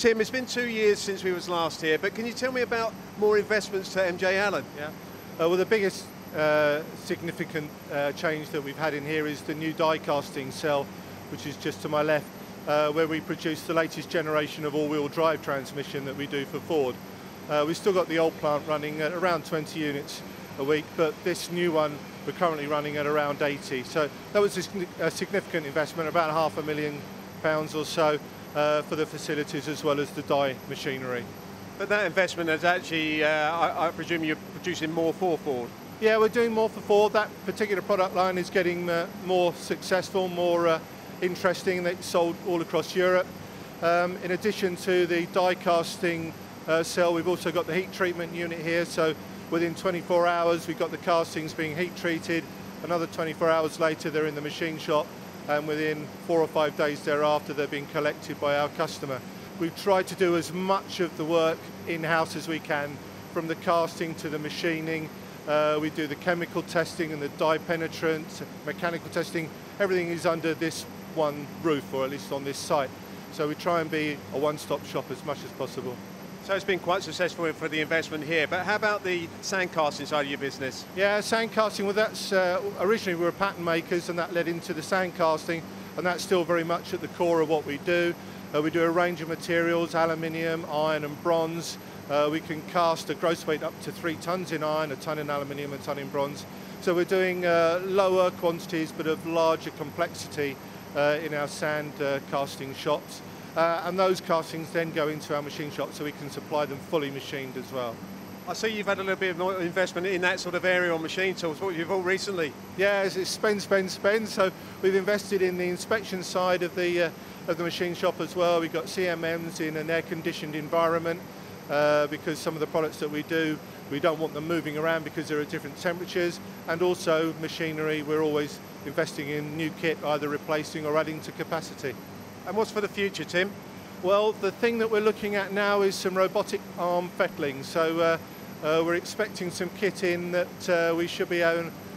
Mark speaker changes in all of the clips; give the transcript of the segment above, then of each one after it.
Speaker 1: Tim, it's been two years since we was last here, but can you tell me about more investments to MJ Allen?
Speaker 2: Yeah. Uh, well, the biggest uh, significant uh, change that we've had in here is the new die casting cell, which is just to my left, uh, where we produce the latest generation of all-wheel drive transmission that we do for Ford. Uh, we've still got the old plant running at around 20 units a week, but this new one we're currently running at around 80. So that was a significant investment, about half a million pounds or so uh, for the facilities as well as the die machinery.
Speaker 1: But that investment is actually, uh, I, I, presume you're producing more for Ford?
Speaker 2: Yeah, we're doing more for Ford. That particular product line is getting uh, more successful, more uh, interesting. It's sold all across Europe. Um, in addition to the die casting uh, cell, we've also got the heat treatment unit here. So within 24 hours, we've got the castings being heat treated. Another 24 hours later, they're in the machine shop. And within four or five days thereafter, they're being collected by our customer. We've tried to do as much of the work in-house as we can, from the casting to the machining. Uh, we do the chemical testing and the dye penetrant, mechanical testing. Everything is under this one roof, or at least on this site. So we try and be a one-stop shop as much as possible.
Speaker 1: So it's been quite successful for the investment here, but how about the sand casting side of your business?
Speaker 2: Yeah, sand casting, well that's, uh, originally we were pattern makers and that led into the sand casting and that's still very much at the core of what we do. Uh, we do a range of materials, aluminium, iron and bronze. Uh, we can cast a gross weight up to three tons in iron, a ton in aluminium, a ton in bronze. So we're doing uh, lower quantities but of larger complexity uh, in our sand casting shops. Uh, and those castings then go into our machine shop so we can supply them fully machined as well.
Speaker 1: I see you've had a little bit of investment in that sort of area on machine tools. What you've you all recently?
Speaker 2: Yeah, it's spend, spend, spend. So we've invested in the inspection side of the uh, of the machine shop as well. We've got CMMs in an air-conditioned environment uh, because some of the products that we do, we don't want them moving around because there are different temperatures. And also machinery, we're always investing in new kit, either replacing or adding to capacity.
Speaker 1: And what's for the future, Tim?
Speaker 2: Well, the thing that we're looking at now is some robotic arm fettling. So uh, uh, we're expecting some kit in that uh, we should be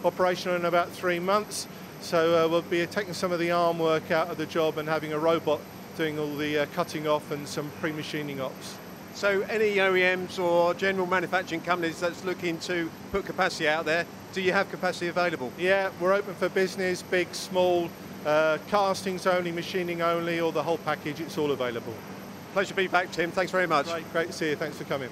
Speaker 2: operational in about three months. So uh, we'll be taking some of the arm work out of the job and having a robot doing all the uh, cutting off and some pre-machining ops.
Speaker 1: So any OEMs or general manufacturing companies that's looking to put capacity out there, do you have capacity available?
Speaker 2: Yeah, we're open for business, big, small, uh, castings only, machining only, or the whole package, it's all available.
Speaker 1: Pleasure to be back, Tim. Thanks very much.
Speaker 2: Great, great to see you. Thanks for coming.